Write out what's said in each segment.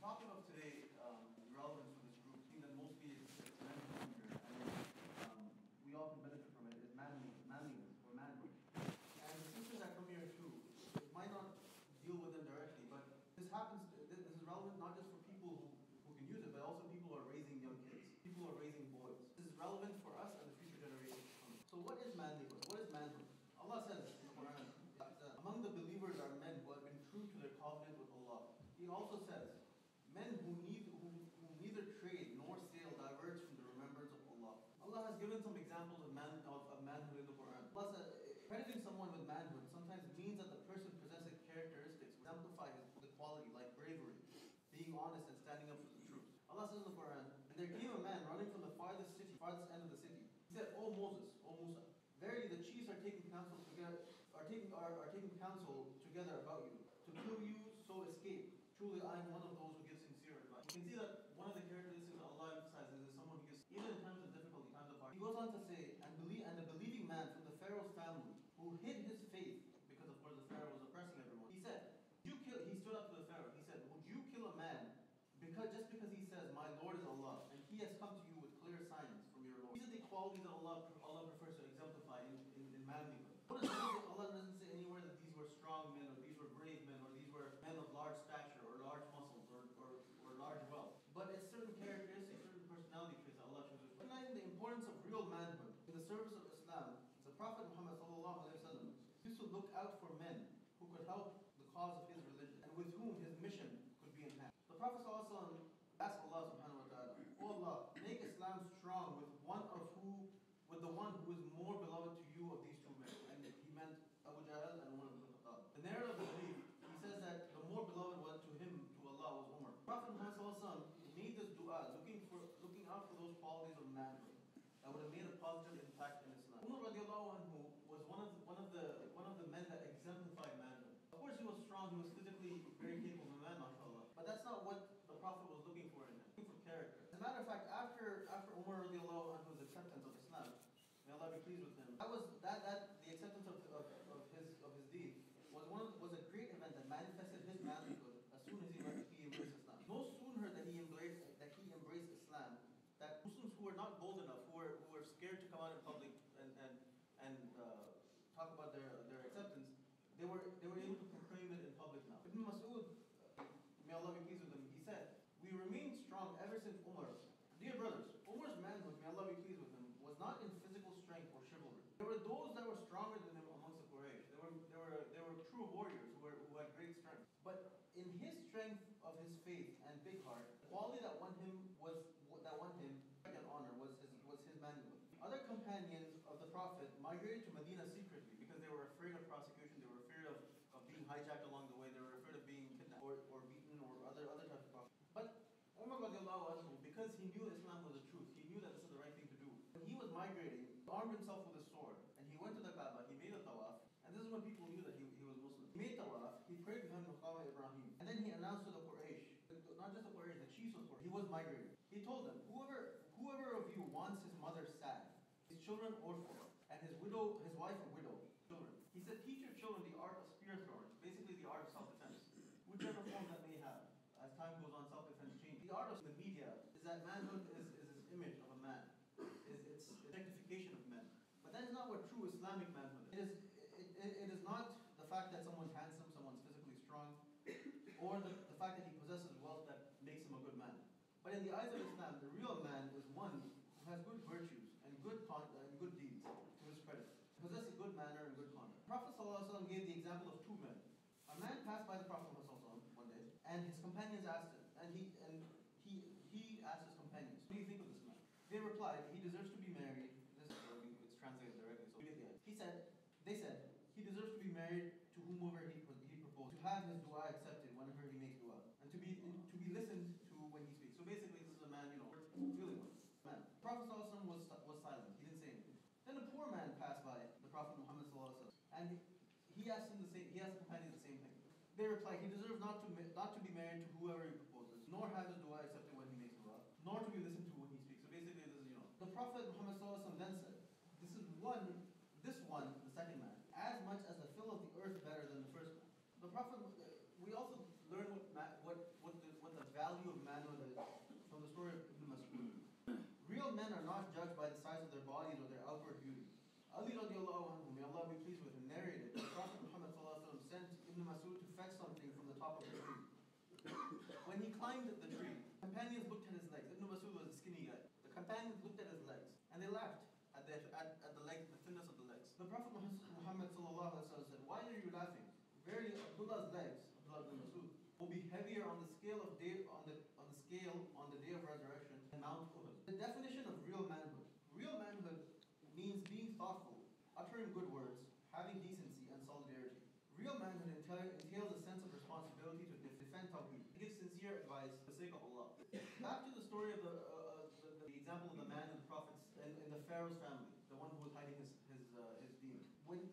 popular farthest end of the city. He said, O Moses, O Musa, verily the chiefs are taking counsel together are taking are, are taking counsel together about you, to kill you so escape. Truly I am one of those who gives sincere advice. You can see that one of the characteristics that Allah emphasizes is someone who gives even in times of difficulty, times of hardship. He goes on to say, and believe and a believing man from the Pharaoh's family who hid his faith, because of course the Pharaoh was oppressing everyone, he said, you kill he stood up to the Pharaoh, he said, Would you kill a man because just because he says, My Lord is Allah, and he has come to was migrating. He told them, whoever, whoever of you wants his mother sad, his children orphan, and his widow, his wife a widow, children. He said, teach your children the art of spear throwing, basically the art of self-defense, whichever form that may have. As time goes on, self-defense changes. The art of the media is that manhood is, is this image of a man, is its objectification of men. But that is not what true Islamic manhood is. It is, it, it is not the fact that someone's handsome, someone's physically strong, or the the eyes of his They reply, He deserves not to, not to be married to whoever he proposes, nor have his dua accepted when he makes dua, nor to be listened to when he speaks. So basically, this is, you know. The Prophet Muhammad then said, This is one laughed at the, at, at the leg, the thinness of the legs. The Prophet Muhammad sallallahu alaihi wasallam said, Why are you laughing? Verily, Abdullah's legs, Abdullah ibn Masud, will be heavier on the scale of day on the on the scale on the day of resurrection than Mount Uhud. The definition of real manhood. Real manhood means being thoughtful, uttering good words, having decency and solidarity. Real manhood entails a sense of responsibility to def- defend Tawheed. Give sincere advice for the sake of Allah. Back to the story of the, uh, uh, the, the example of the man in the prophets in, in the Pharaoh's family, um, the one who was hiding his his, uh, his iman. When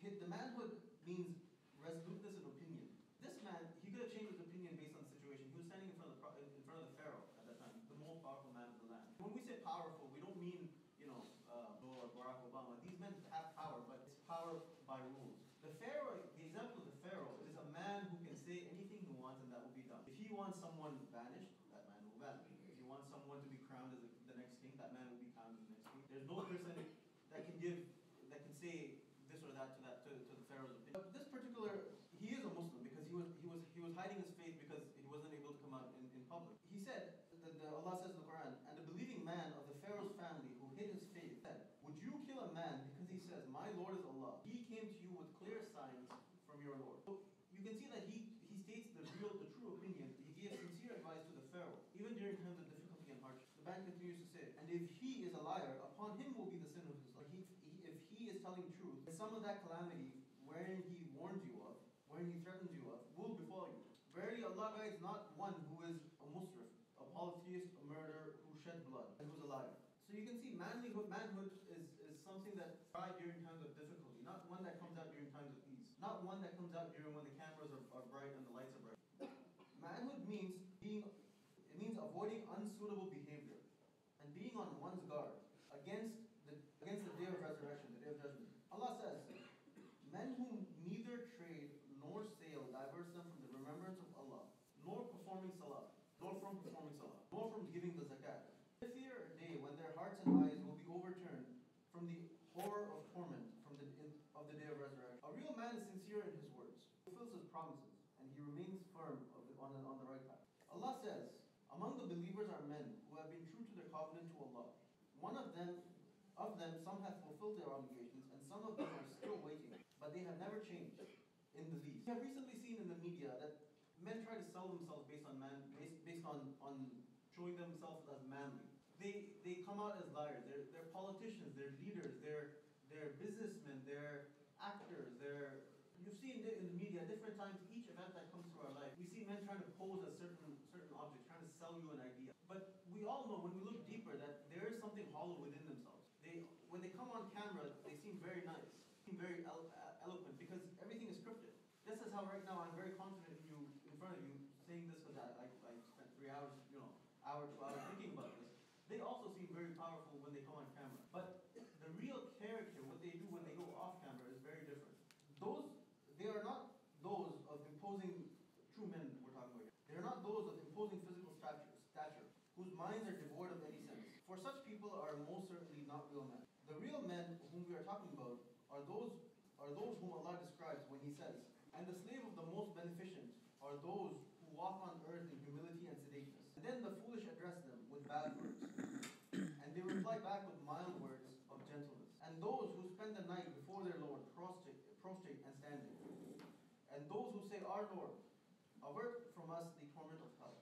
his, the manhood means resoluteness in opinion. This man, he could have changed his opinion based on the situation. He was standing in front of the pro- in front of the Pharaoh at that time, the most powerful man of the land. When we say powerful, we don't mean you know uh, or Barack Obama. These men have power, but it's power by rules. The Pharaoh, the example of the Pharaoh is a man who can say anything he wants and that will be done. If he wants someone banished, that man will vanish. If he wants someone to be crowned as the, the next king, that man will be crowned as the next king. There's no person that can give, that can say this or that to that to, to the Pharaoh's opinion. But this particular, he is a Muslim because he was he was he was hiding his faith because he wasn't able to come out in, in public. He said, the, the, Allah says in the Quran, and the believing man of the Pharaoh's family who hid his faith said, Would you kill a man because he says, My Lord is Allah? He came to you with clear signs from your Lord. So you can see that he, he states the real, the true opinion. He gave sincere advice to the Pharaoh, even during times of difficulty and hardship. The man continues to say, And if he is a liar, upon him will be the sin of his life. He, he, if he is telling truth, then some of that calamity wherein he warns you of, wherein he threatens you of, will befall you. Verily Allah guides not one who is a musrif, a polytheist, a murderer, who shed blood, and who's a liar. So you can see manlyhood, manhood is, is something that tried during times of difficulty, not one that comes out during times of ease, not one that comes out during when the cameras are, are bright and the lights are bright. Manhood means being, it means avoiding unsuitable behavior and being on one's guard against the, against the day of resurrection, the day of judgment. Allah says, Men who neither trade nor sale divert them from the remembrance of Allah, nor performing salah, nor from performing salah, nor from giving the zakat. They fear a day when their hearts and eyes will be overturned from the horror of torment from the in, of the day of resurrection. A real man is sincere in his words, fulfills his promises, and he remains firm of the, on, the, on the right path. Allah says, Among the believers are men who have been true to their covenant to Allah. One of them of them, some have fulfilled their obligations, and some of them are still waiting, but they have never changed in the least. We have recently seen in the media that men try to sell themselves based on man, based, based on, on showing themselves as manly. They, they come out as liars. They're, they're politicians, they're leaders, they're, they're businessmen, they're actors, they're You've seen it in the media at different times, each event that comes through our life, we see men trying to pose as certain certain objects, trying to sell you an idea. But we all know when we look deeper that there is something hollow within themselves. They when they come on camera, they seem very nice, seem very elo- uh, eloquent because everything is scripted. This is how right now I'm very confident in you, in front of you, saying this because I, I, I spent three hours, you know, hour, two hours thinking about this. They also seem very powerful when they come on camera. But the real character, what they do when they go off camera, is very different. Those, they are not those of imposing, true men we're talking about here. They are not those of imposing physical stature, stature, whose minds are devoid of any sense. For such people are most certainly not real men. The real men whom we are talking about are those, are those whom Allah describes when He says, And the slave of the most beneficent are those who walk on earth in humility and sedateness. And then the foolish address them with bad words, and they reply back with mild words of gentleness. And those who spend the night before their Lord, prostrate, prostrate and standing. And those who say, Our Lord, avert from us the torment of hell.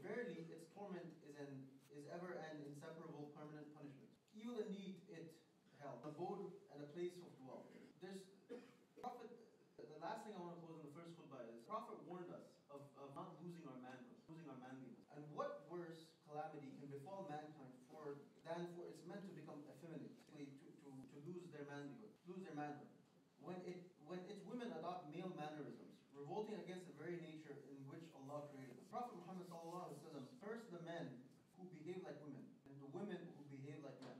Verily, its torment is an is ever an inseparable permanent punishment. Evil indeed it hell, an abode and a place of dwell. There's Prophet the last thing I want to pose in the first khutbah is Prophet warned us of, of not losing our manhood, losing our manliness. And what worse calamity can befall mankind than for it's meant to become effeminate, to, to, to lose their manhood, lose their manhood. When it when its women adopt male mannerisms, revolting against the very nature in which Allah created them. Prophet Muhammad sallam, first the men who behave like women, and the women who behave like men.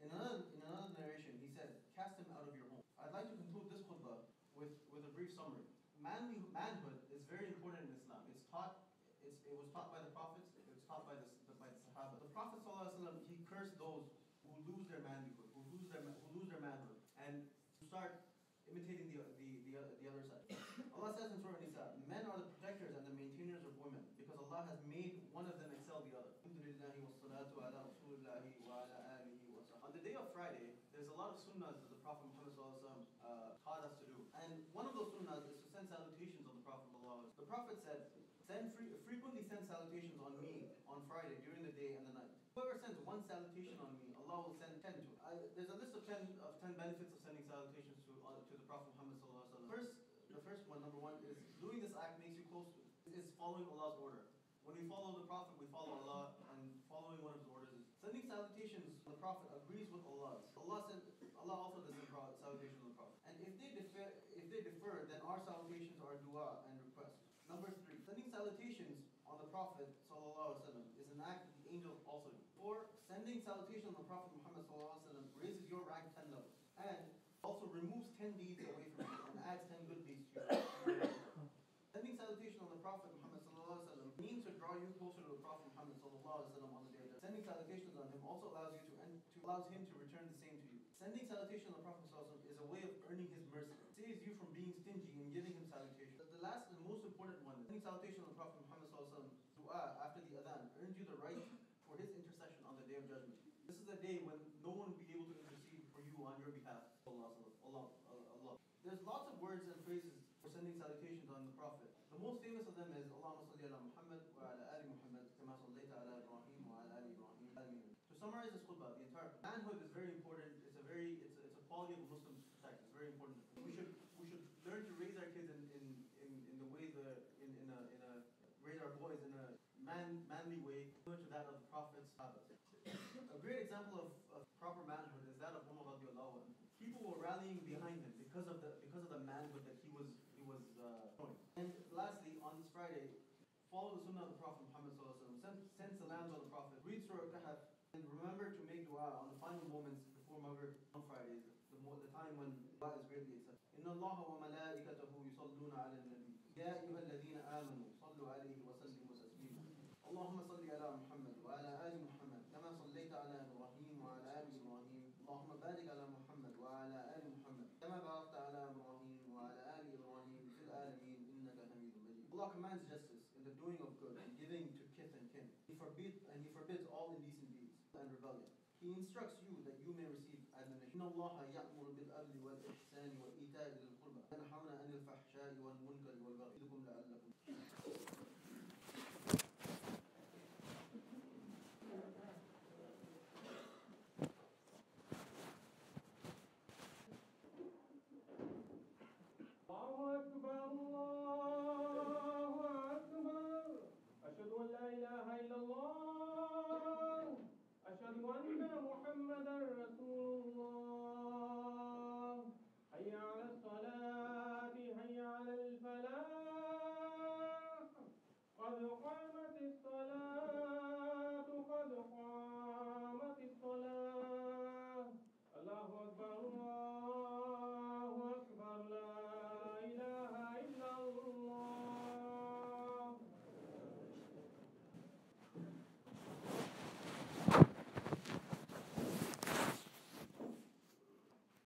In another, in another narration, he said, cast them out of your home. I'd like to conclude this khutbah with, with a brief summary. Manly, manhood is very important in Islam. It's taught, it's, it was taught by the prophets, it was taught by the, by the Sahaba. The Prophet curse those who lose their manhood, who lose their, who lose their manhood, and start imitating the, the, the, the other side. Allah says in Surah Nisa, men are the protectors and the maintainers of women, because Allah has made one of them excel the other. On the day of Friday, there's a lot of sunnahs that the Prophet Muhammad uh, taught us to do. And one of those sunnahs is to send salutations on the Prophet The Prophet said, send frequently send salutations on me on Friday during the one salutation on me, Allah will send ten to it. I, there's a list of ten of ten benefits of sending salutations to uh, to the Prophet Muhammad. First, the first one, number one, is doing this act makes you close to is following Allah's order. When we follow the Prophet, we follow Allah, and following one of His orders is sending salutations the Prophet agrees with Allah's. Allah said, Allah send pro- salutations to the Prophet. And if they defer, if they defer, then our salutations are dua and request. Number three, sending salutations on the Prophet 10 deeds away from it and adds 10 good deeds to you. Sending salutation on the Prophet Muhammad means to draw you closer to the Prophet Muhammad on the day of Sending salutations on him also allows you to end, to allows him to return the same to you. Sending salutation on the Prophet Wa ala ali Muhammad kama sallaita ala Ibrahim wa ala ali Ibrahim. Alameen. To summarize this khutbah, the entire manhood is very important. It's a very it's a, it's a quality of a Muslims protect. It's very important. We should we should learn to raise our kids in in, in, in the way the in, in a in a raise our boys in a man manly way, similar to that of the Prophet's. A great example of, of proper manhood is that of Umar radiallahu anhu. People were rallying behind him because of the manhood that he was he was uh, showing. And lastly, on this Friday, follow the sunnah of the Prophet Muhammad sallallahu alaihi wasallam. Send, send salams on the Prophet. Read Surah Kahf and remember to make dua on the final moments before Maghrib on Fridays, the, mo- the time when dua is greatly accepted. إن الله وملائكته يصلون على النبي يا أيها الذين آمنوا صلوا عليه وسلموا تسليما اللهم صل على محمد وعلى آل محمد كما صليت على إبراهيم وعلى آل إبراهيم اللهم بارك على محمد وعلى آل محمد كما باركت على إبراهيم وعلى آل إبراهيم في العالمين إنك حميد مجيد Allah commands justice in the doing of good and giving to kith and kin. He forbids and he forbids He instructs you that you may receive admonition. إن الله يأمر بالعدل والإحسان